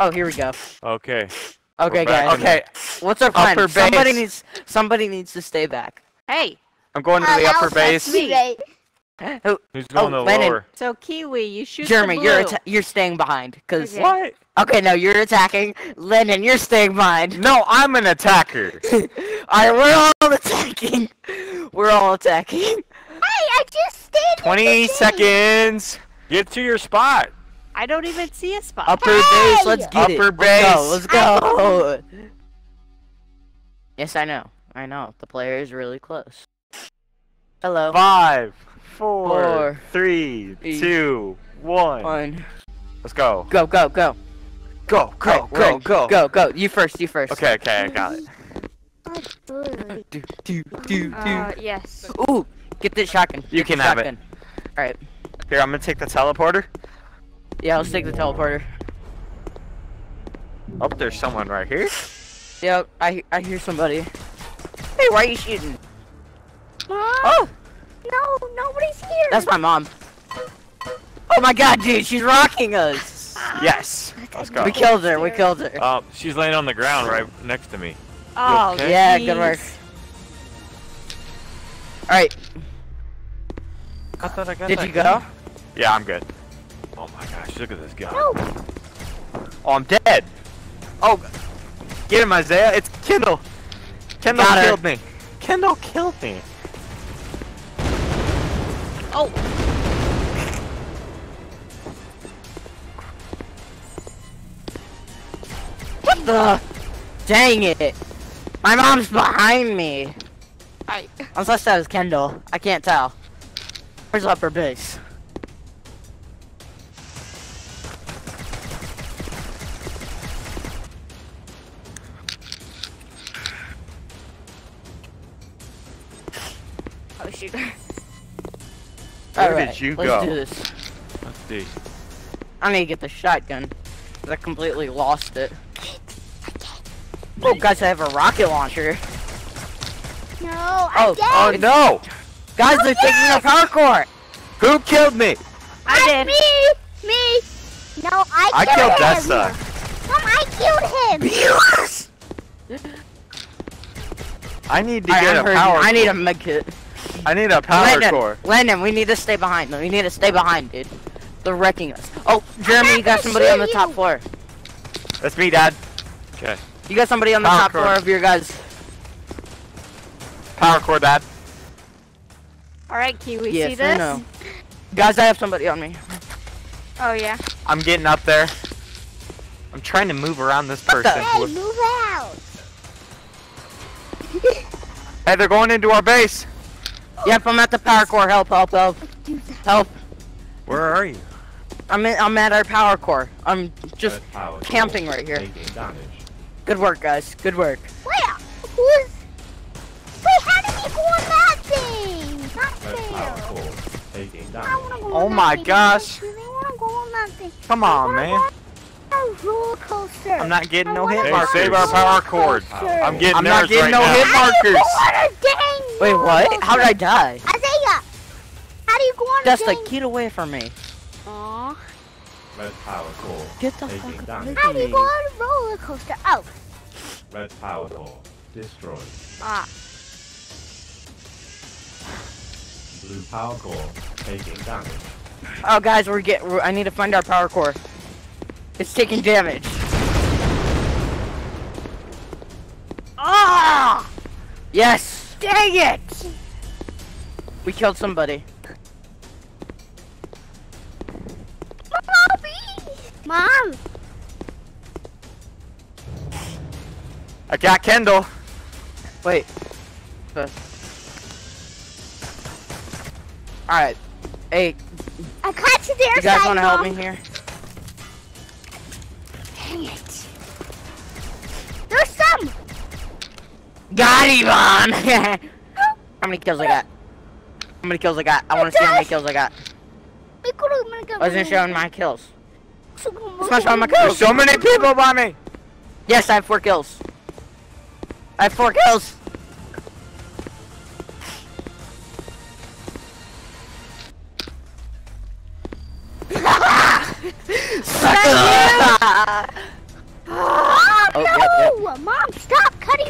Oh, here we go. Okay. Okay, guys. in Okay, What's our plan? Upper Somebody base. needs. Somebody needs to stay back. Hey, I'm going to Uh, the upper was- that's base. me. Who? Who's going Oh, to Lennon. lower? so Kiwi, you shoot Jeremy, the you're atta- you're staying behind. Cause Okay. What? okay, no, you're attacking. Lennon, you're staying behind. No, I'm an attacker. Alright, we're all attacking. We're all attacking. Hey, I just stayed. in 20 the thing. seconds. Get to your spot. I don't even see a spot. Upper Hey! base, let's get it. Upper Let's go, let's go. Yes, I know. I know. The player is really close. Hello. Five, four, Four, three, three, two, one. One. Let's go. Go, go, go. Go, go, Alright, go, go. Go, go. You first, you first. Okay, okay, I got it. Oh, Do, do, do, Uh, yes. Ooh, get this shotgun. You Get can the have it. shotgun. Alright. Here, I'm gonna take the teleporter. Yeah, let's take the teleporter. Oh, there's someone right here. Yep, I I hear somebody. Hey, why are you shooting? Mom? Oh, No, nobody's here. that's my mom. Oh my god, dude, she's rocking us. Yes. Let's go. We killed her, we killed her. Uh, she's laying on the ground right next to me. Oh, okay? Yeah, good work. Alright, I thought I got did that you go? gun. Yeah, I'm good. My gosh, look at this guy. No. Oh, I'm dead. Oh, get him, Isaiah. It's Kendall. Kendall Got her. killed me. Kendall killed me. Oh, What the? Dang it. My mom's behind me. I. Unless that was Kendall. I can't tell. Where's upper base? Alright, did you let's go? do this. Let's see. I need to get the shotgun. I completely lost it. Oh, guys, I have a rocket launcher. No, Oh, I'm dead. Oh no! Guys, they're taking the parkour! Who killed me? I did. Me, me. No, I I killed killed him. Dessa. Mom, I killed him. I need to Alright, get I'm a hurting. power. I need a med kit. I need a power Landon, core. Landon, we need to stay behind. Though. We need to stay behind, dude. They're wrecking us. Oh, Jeremy, you got somebody on the top floor. That's me, Dad. Okay. You got somebody on the Power top core. floor of your guys. Power core, Dad. All right, Kiwi, yes, see this? I know. Guys, I have somebody on me. Oh yeah. I'm getting up there. I'm trying to move around this person. Hey, move out. Hey, they're going into our base. Yep, I'm at the power core. Help, help, help, help. Where are you? I'm in, I'm at our power core. I'm just Red power core camping right here. Taking damage. Good work, guys. Good work. Wait, who's? Wait, how did he go on that thing? Not fair. I wanna go Oh on my that gosh. I go on that thing. Come on, man. A roller coaster. I'm not getting I no hit go Hey, markers. save a our power roller cord. coaster. I'm getting I'm not getting right no now. hit How do you markers. go a dang Wait, what? How did I coaster? die? Isaiah, how do you go on a Just like, get away from me. Aw. Red power core Get the taking fuck away damage. How do you go on a roller coaster? Oh, Red power core destroyed. Ah. Blue power core taking damage. Oh, guys, we're get. We're, I need to find our power core. It's taking damage. Ah! Yes. Dang it! We killed somebody. Bobby! Mom! I got Kendall. Wait. Uh. Alright. Hey, I got to their you guys side, want to help me here? Dang it. Got him on! how many kills I got? How many kills I got? I want to see how many kills I got. I wasn't showing my kills. It's not showing my There's kills. so many people by me. Yes, I have four kills. I have four kills.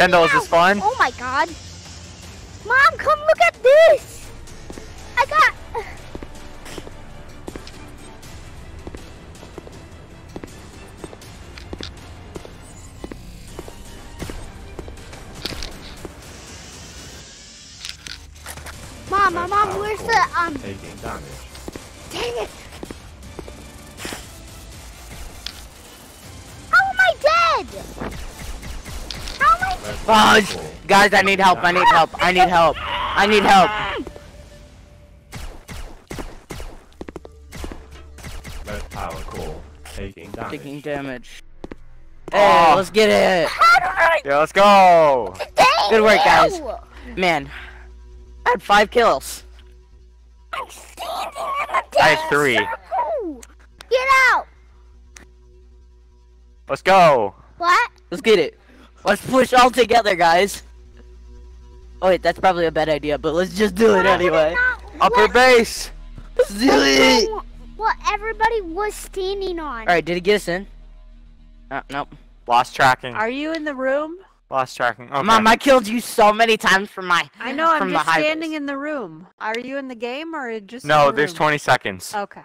Kendall, is me this out. fun? Oh my god. Mom, come look at this. I got. Mom, mom, mom, where's the um? Oh, power sh- core. guys, I need help. I need help. I need help. I need help. Red power core. Taking damage. Taking damage. Oh. Hey, let's get it. How did I? Yeah, let's go. Good work, guys. Man, I had five kills. I'm standing in a I had three. Get out. Let's go. What? Let's get it. Let's push all together, guys. Oh wait, that's probably a bad idea, but let's just do it anyway. not Upper let base. Let's do it. What everybody was standing on. All right, did it get us in? Uh, nope. Lost tracking. Are you in the room? Lost tracking. Okay. Mom, I killed you so many times from my. I know. I'm just high standing base. in the room. Are you in the game or just? in no, the there's room? 20 seconds. Okay.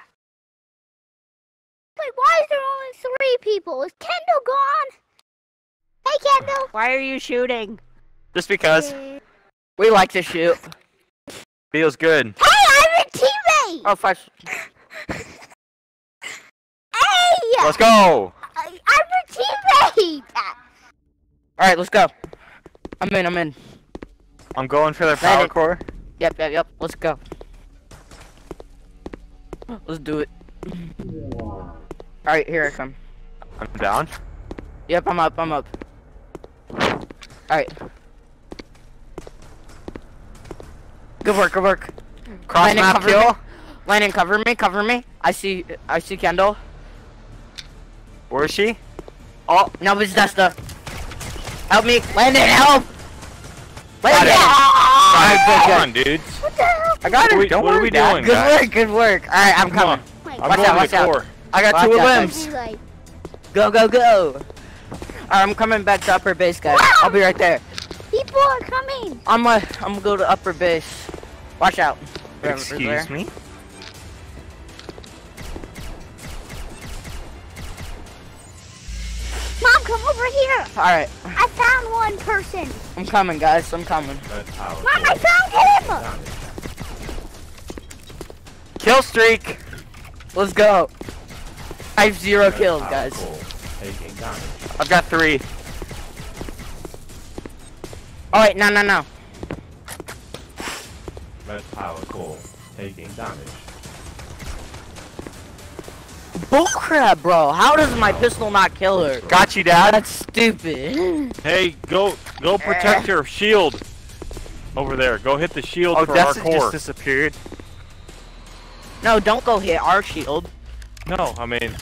Wait, why is there only three people? Is Kendall gone? Hey, Kendall. Why are you shooting? Just because. We like to shoot. Feels good. Hey, I'm your teammate. Oh, five. Hey, Let's go. I- I'm your teammate. All right, let's go. I'm in. I'm in. I'm going for the power it- core. Yep, yep, yep. Let's go. Let's do it. All right, here I come. I'm down. Yep, I'm up. I'm up. All right. Good work. Good work. Cross Landon, map cover kill. Me. Landon, cover me. Cover me. I see. I see Kendall. Where is she? Oh, no, it's Desta. Help me, Landon. Help. Landon. it. Alright, good, come good. on, dudes. What the hell? I got it. we, Don't what are worry, we Dad. doing, Good guys? work. Good work. All right, I'm Come on. coming. I'm Watch going out, to watch out. core. I got Watch two limbs. Go, go, go. All right, I'm coming back to upper base, guys. I'll be right there. people are coming. I'm gonna, I'm gonna go to upper base. Watch out. Whoever is there. Excuse me. Mom, come over here. All right, I found one person. I'm coming, guys. I'm coming. Mom. I found him. Kill streak. Let's go. I have zero Red kills, power guys. Core. Taking damage. I've got three. Oh wait, no, no, no. Red power core. Taking damage. Bullcrap, bro. How does my pistol not kill her? Got you, Dad. That's stupid. Hey, go go protect your shield. Over there. Go hit the shield Oh, for our Desta core. just disappeared. No, don't go hit our shield. No, I mean,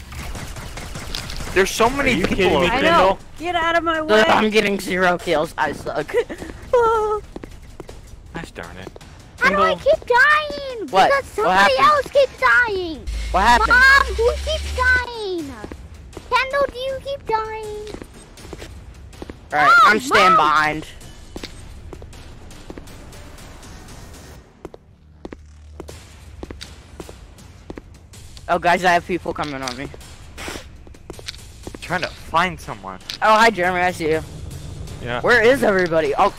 There's so are many you people. kidding me, I know. Kendall? Get out of my way. I'm getting zero kills. I suck. Gosh darn it. How do I keep dying? What? Because somebody happened? else keeps dying. what happened? Mom, who keeps dying? Kendall, do you keep dying? All right, I'm staying Mom. behind. Oh, guys, I have people coming on me. Trying to find someone. Oh, hi, Jeremy. I see you. Yeah. Where is everybody? Oh,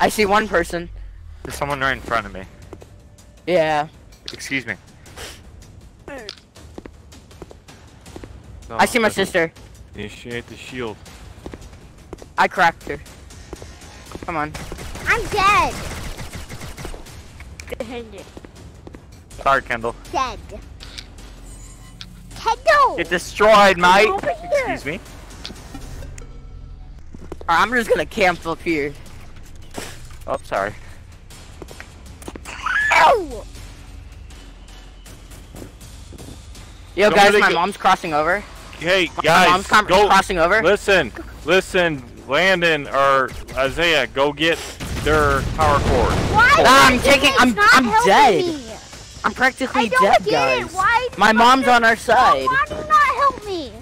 I see one person. There's someone right in front of me. Yeah, Excuse me. I see my sister. Initiate the shield. I cracked her. Come on. I'm dead. Sorry, Kendall. Dead. Kendall. Get destroyed, mate. over. Excuse me. All right, I'm just gonna camp up here. Oh, sorry. Ow. Yo, guys, my mom's crossing over. Hey, My guys, mom's com- go. crossing over. Listen, listen, Landon or Isaiah, go get their power core. Why? Nah, I'm taking- I'm- I'm dead. me? I'm I practically don't dead, get guys. it. Why? My why mom's on our side. Why do you not help me?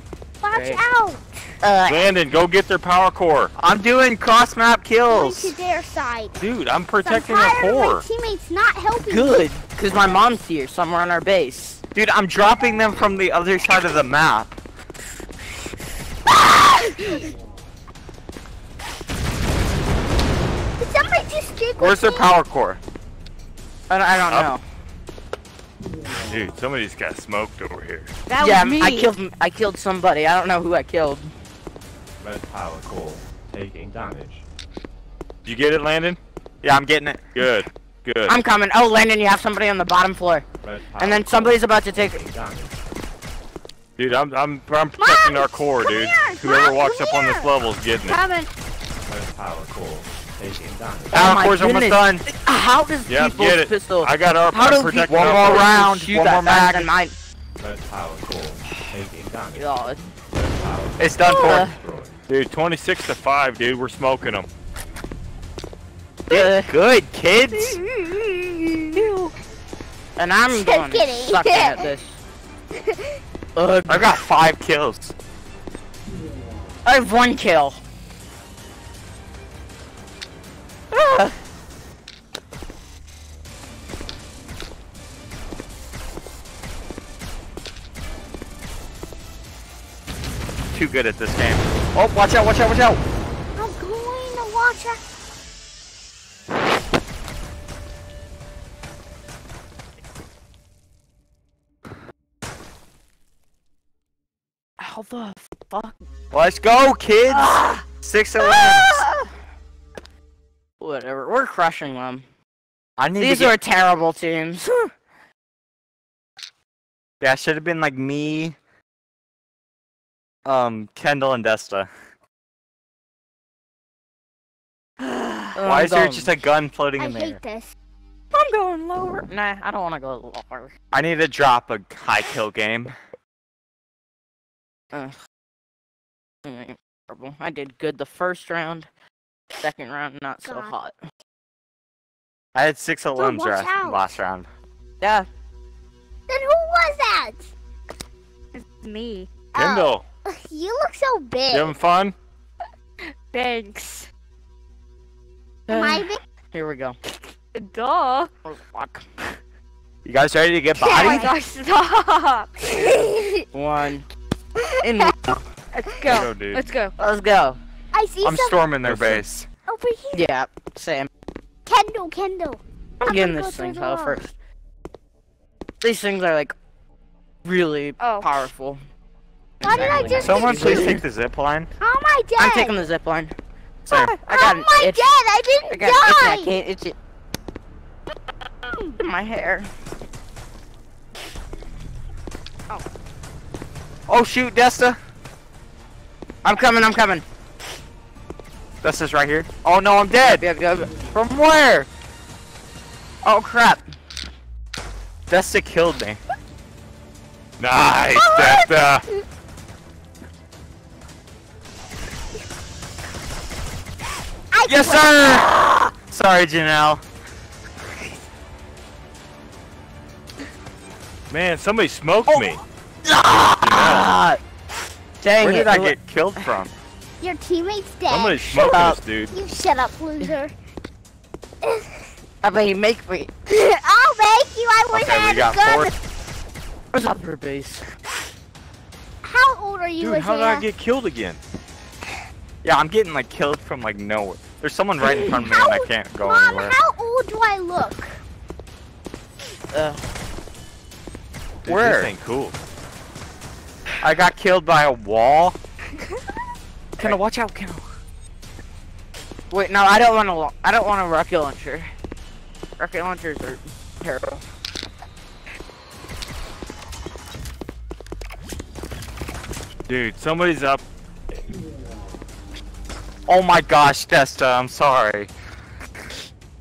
Watch Great. out. Uh, Landon, go get their power core. I'm doing cross map Going kills. to their side. Dude, I'm I'm protecting their tired of my core. teammates not helping. good, because my mom's here somewhere on our base. Dude, I'm dropping them from the other side of the map. Did somebody just Where's their me? power core? I don't, I don't Up. know. Dude, somebody's got smoked over here. That yeah, was me. I killed I killed somebody. I don't know who I killed. Red power core taking damage. Did you get it, Landon? Yeah, I'm getting it. Good. Good. I'm coming. Oh, Landon, you have somebody on the bottom floor, and then somebody's about to take. Dude, I'm I'm I'm protecting Mom, our core, dude. here, Whoever Mom, walks come up on this level is getting it. Coming. Red power core taking damage. Oh Power my core's almost goodness. done. How does Yep, people's get it. pistol? I got our How do protecting people One more core. round, shoot one more fast mag. than mine? Power core taking damage. God. Red It's done for. Uh, destroyed. Dude, 26 to 5, dude. We're smoking them. Uh, Good, kids. and I'm going kidding. sucking at this. Ugh. I got five kills. I have one kill. Ah. Too good at this game. Oh, watch out, watch out, watch out. I'm going to watch out. How the fuck? Let's go, kids. Six elims. Whatever. We're crushing them. I need These to get... are terrible teams. That should have been like me, um, Kendall and Desta. Why is there just a gun floating I in the air? hate this. I'm going lower. Nah, I don't want to go lower. I need to drop a high kill game. Ugh. Mm. I did good the first round. Second round, not so God. hot. I had six elims watch last, last round. Yeah. Then who was that? It's me. Kendall, Oh, you look so big. you having fun? Thanks. Am I big? Here we go. Duh. Oh, fuck. You guys ready to get Oh my gosh, stop. One. In. Let's Go, go. dude. Let's go. Let's go. I see I'm storming their base. over here. Yeah, Sam. Kendall, Kendall. I'm I'm getting this thing the first. These things are like really Oh. powerful. Why did I Exactly. just- Someone please take the zip line. Oh How am I dead? I'm taking the zip line. Same. Oh, I got oh How am I itch. dead? I I didn't got an itch I can't itch it. Mm. My hair. Oh shoot, Desta. I'm coming, I'm coming. Desta's right here. Oh no, I'm dead. Yep, yep, yep. From where? Oh crap. Desta killed me. Nice, Desta. I Yes, sir. Sorry, Janelle. Man, somebody smoked Oh. me. Ah! Dang Where it. did I who- get killed from? Your teammate's dead. Somebody smoked up. us, dude. You shut up, loser. How about you make me? I'll make you. I wish Okay, I we had got a gun. four. Where's upper base? How old are you, Dude, how did I get killed again? Yeah, I'm getting like killed from like nowhere. There's someone right in front of me How- and I can't go Mom, anywhere. how old do I look? Uh, Dude, Where? This ain't cool. I got killed by a wall. Kendall, watch out, Kendall. wait, no, I don't want to. I don't want a rocket launcher. Rocket launchers are terrible. Dude, somebody's up. Oh my gosh, Desta, I'm sorry.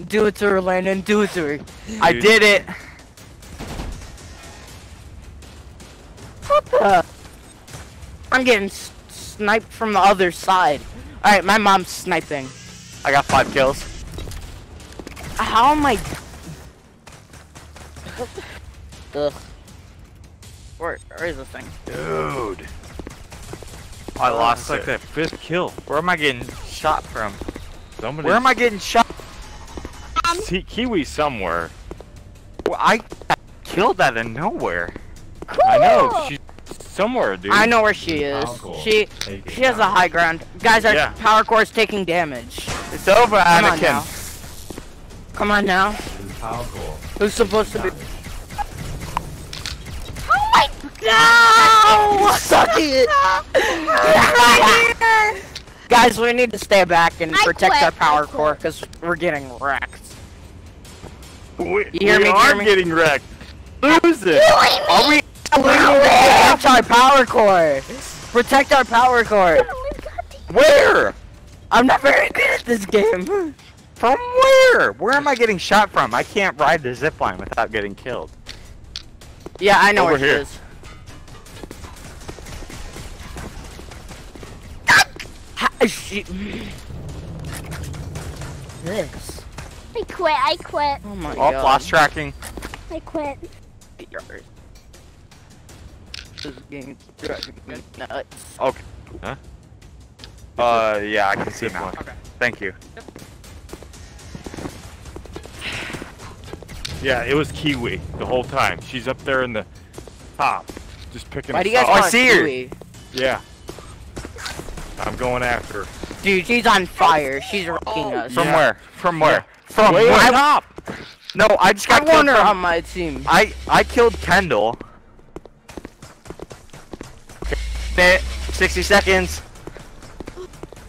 Do it to her, Landon. Do it to her. I did it. What the? I'm getting s- sniped from the other side. All right, my mom's sniping. I got five kills. How am I? Ugh. Where, where is the thing? Dude. I lost It's like it. that fifth kill. Where am I getting shot from? Somebody. Where am I getting shot? Ki- Kiwi somewhere. Well, I killed out of nowhere. I know. She's somewhere, dude. I know where she is. Power She taking she has a high ground. Guys, our Yeah. power core is taking damage. It's over, Come on Anakin. now. Come on now. Power. Who's supposed to be? Oh my No! Suck it! Guys, we need to stay back and I protect quit, our power core because we're getting wrecked. We, You hear we me, are Jeremy? getting wrecked. Losing. Are we? We need to protect our power core. Protect our power core. Where? I'm not very good at this game. From where? Where am I getting shot from? I can't ride the zip line without getting killed. Yeah, I know Over where she here. is. Ah! Ha- This. I quit, I quit, Oh my Oh, god. lost tracking. I quit. This game's driving me nuts. Okay. Huh? Uh, yeah, I can see Zip now. line. Thank you. Yeah, it was Kiwi the whole time. She's up there in the top, just picking. Why us do you guys Oh, I want see her. Kiwi? Yeah. I'm going after her. Dude, she's on fire. She's wrecking us. From Yeah. where? From where? From Way where? up top. No, I just I got killed want her from- on my team. I I killed Kendall. Minute, 60 seconds.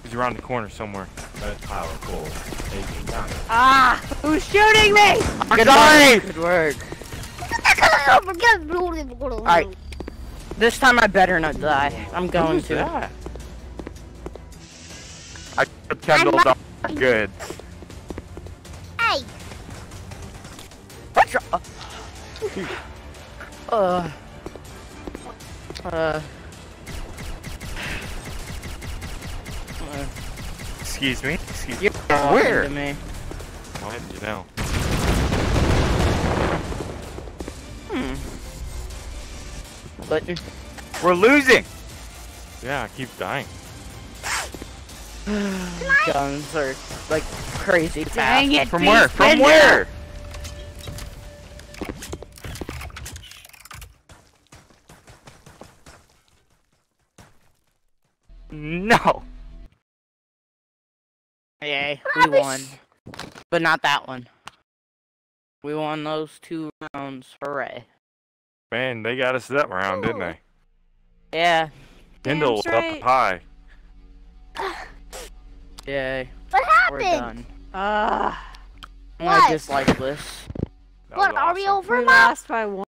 He's around the corner somewhere. Red power core taking damage. Ah! Who's shooting me? Good sorry. work. Good work. Alright. This time I better not die. I'm going to. that? I killed Kendall. not- Good. Hey, Petra- Uh. Uh. Uh. Excuse me. Excuse You're Where? talking To me. Why did you know? Hmm. Button. We're losing. Yeah, I keep dying. Guns are like crazy fast. Dang it, From where? From Bender. where? No. Yay, we won. But not that one. We won those two rounds. Hooray. Man, they got us that round, didn't they? Yeah. Kendall was Damn up straight. high. Yay. what We're happened? done. Ah, I What? just like this. That What, was are we over we now? lost by one.